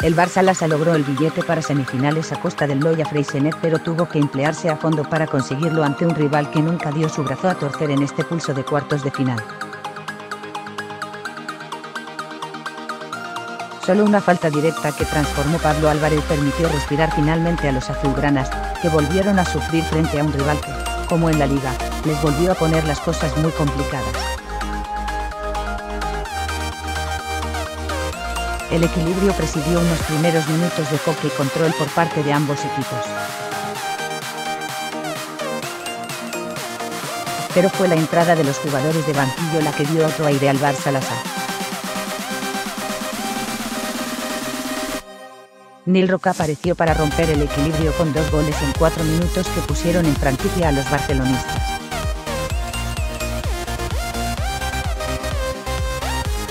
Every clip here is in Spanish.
El Barça Lassa logró el billete para semifinales a costa del Loya Freisenet pero tuvo que emplearse a fondo para conseguirlo ante un rival que nunca dio su brazo a torcer en este pulso de cuartos de final. Solo una falta directa que transformó Pablo Álvarez permitió respirar finalmente a los azulgranas, que volvieron a sufrir frente a un rival que, como en la liga, les volvió a poner las cosas muy complicadas. El equilibrio presidió unos primeros minutos de foque y control por parte de ambos equipos. Pero fue la entrada de los jugadores de banquillo la que dio otro aire al Barça Salazar. Nil Roca apareció para romper el equilibrio con dos goles en cuatro minutos que pusieron en franquicia a los barcelonistas.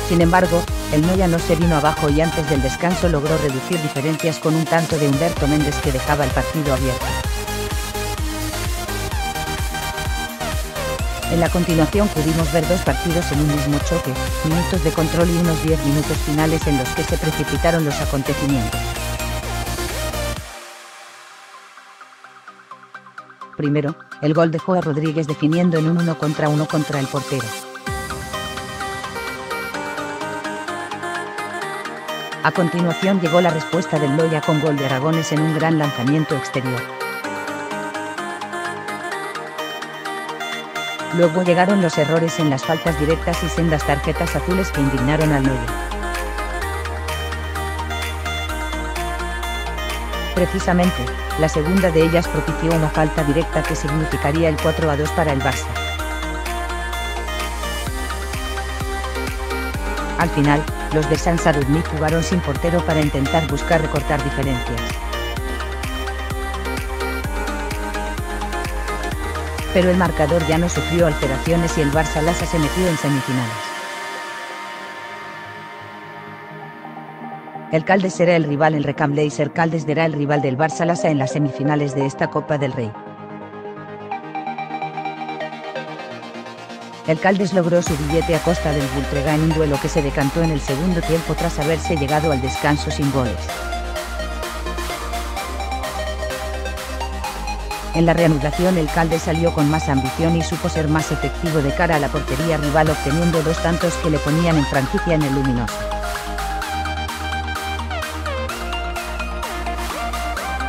Sin embargo, el Noya no se vino abajo y antes del descanso logró reducir diferencias con un tanto de Humberto Méndez que dejaba el partido abierto. En la continuación pudimos ver dos partidos en un mismo choque, minutos de control y unos 10 minutos finales en los que se precipitaron los acontecimientos. Primero, el gol dejó a Rodríguez definiendo en un uno contra uno contra el portero. A continuación llegó la respuesta del Loya con gol de Aragones en un gran lanzamiento exterior. Luego llegaron los errores en las faltas directas y sendas tarjetas azules que indignaron al Loya. Precisamente, la segunda de ellas propició una falta directa que significaría el 4 a 2 para el Barça. Al final, los de San Sadudni jugaron sin portero para intentar buscar recortar diferencias. Pero el marcador ya no sufrió alteraciones y el Barça Lassa se metió en semifinales. El Caldes será el rival en Recamble y Ser Caldes será el rival del Barça Lassa en las semifinales de esta Copa del Rey. El Caldes logró su billete a costa del Bultrega en un duelo que se decantó en el segundo tiempo tras haberse llegado al descanso sin goles. En la reanudación el Caldes salió con más ambición y supo ser más efectivo de cara a la portería rival obteniendo dos tantos que le ponían en franquicia en el luminoso.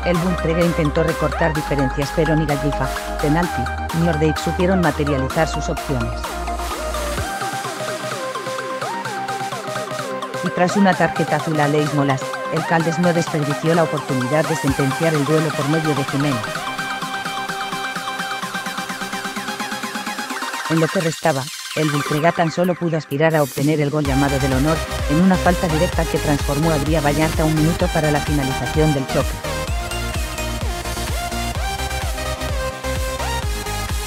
El Buntrega intentó recortar diferencias pero ni Gallifa, penalti, ni Ordeic supieron materializar sus opciones. Y tras una tarjeta azul a Leis Molas, el Caldes no desperdició la oportunidad de sentenciar el duelo por medio de Jiménez. En lo que restaba, el Bultrega tan solo pudo aspirar a obtener el gol llamado del honor, en una falta directa que transformó a Adrià Vallarta un minuto para la finalización del choque.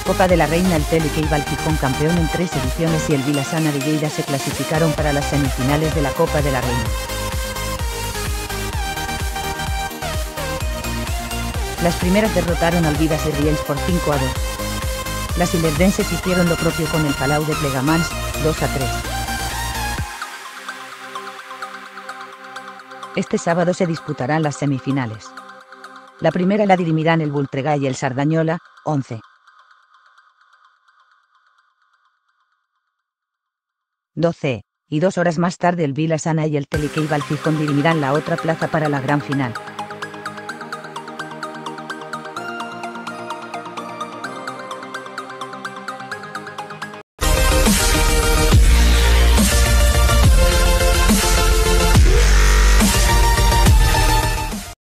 Copa de la Reina el Teleque iba al Gijón campeón en tres ediciones y el Vilasana de Lleida se clasificaron para las semifinales de la Copa de la Reina. Las primeras derrotaron al Vidas de Riels por 5 a 2. Las ilerdenses hicieron lo propio con el Palau de Plegamans, 2 a 3. Este sábado se disputarán las semifinales. La primera la dirimirán el Bultrega y el Sardañola, 11. 12, y dos horas más tarde el Vila Sana y el Teleque Fijón dirimirán la otra plaza para la gran final.